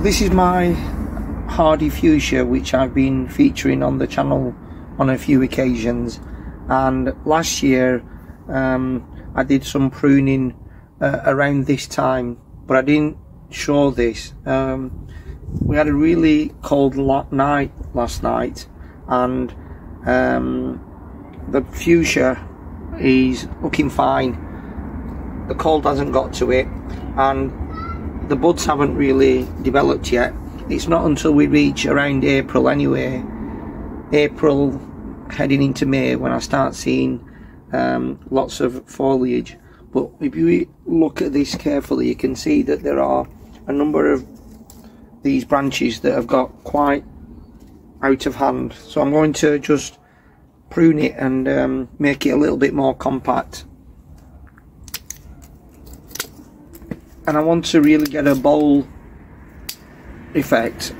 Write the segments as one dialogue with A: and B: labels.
A: So this is my hardy fuchsia which I've been featuring on the channel on a few occasions. And last year um, I did some pruning uh, around this time but I didn't show this. Um, we had a really cold night last night and um, the fuchsia is looking fine. The cold hasn't got to it and the buds haven't really developed yet. It's not until we reach around April anyway. April heading into May when I start seeing um, lots of foliage. But if you look at this carefully you can see that there are a number of these branches that have got quite out of hand. So I'm going to just prune it and um, make it a little bit more compact and I want to really get a bowl effect.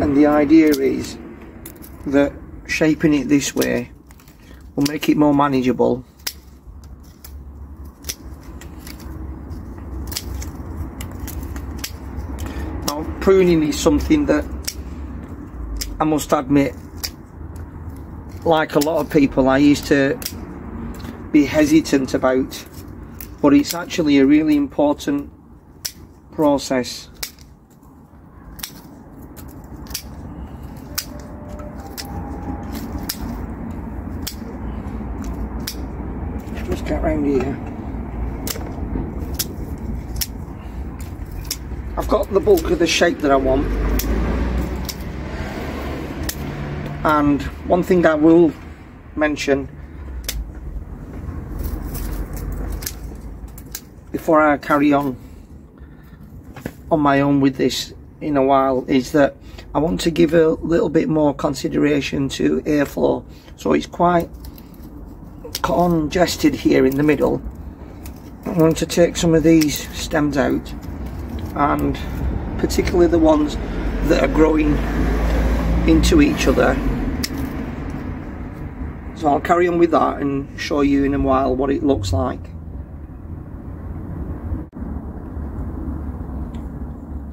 A: And the idea is that shaping it this way will make it more manageable. Now pruning is something that I must admit like a lot of people I used to be hesitant about but it's actually a really important process. Just get round here. I've got the bulk of the shape that I want. And one thing I will mention before I carry on on my own with this in a while is that I want to give a little bit more consideration to airflow. So it's quite congested here in the middle. I want to take some of these stems out and particularly the ones that are growing into each other. So I'll carry on with that and show you in a while what it looks like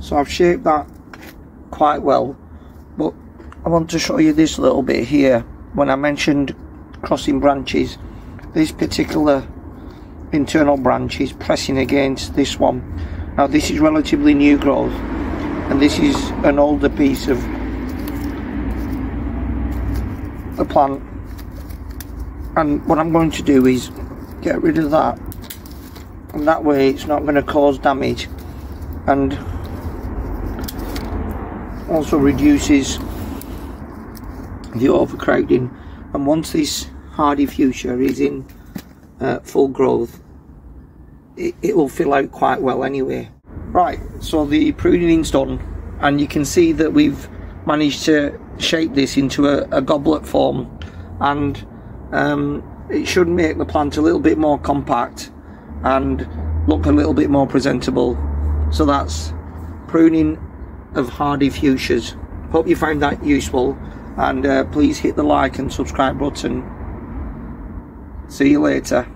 A: so I've shaped that quite well but I want to show you this little bit here. When I mentioned crossing branches this particular internal branch is pressing against this one. Now this is relatively new growth and this is an older piece of the plant. And what I'm going to do is get rid of that and that way it's not going to cause damage. And also reduces the overcrowding. And once this hardy fuchsia is in uh, full growth it, it will fill out quite well anyway. Right so the pruning's done. And you can see that we've managed to shape this into a, a goblet form. And um, it should make the plant a little bit more compact and look a little bit more presentable. So that's pruning of hardy fuchsias. Hope you found that useful and uh, please hit the like and subscribe button. See you later.